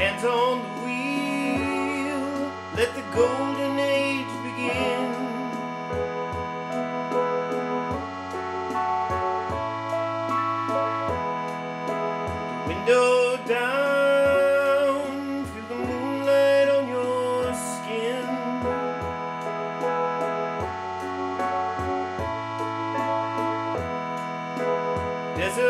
hands on the wheel, let the golden age begin. Window down, feel the moonlight on your skin. Desert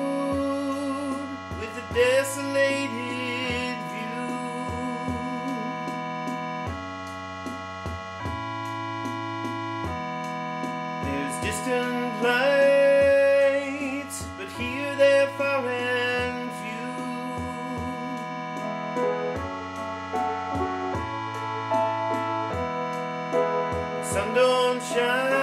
desolated view. There's distant lights, but here they're far and few. Sun don't shine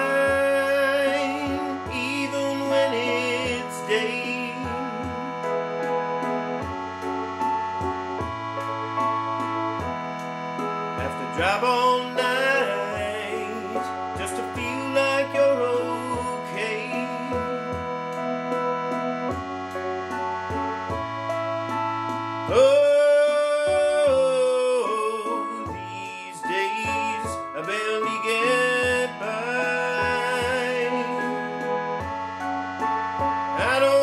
drive all night just to feel like you're okay. Oh, these days I barely get by. I don't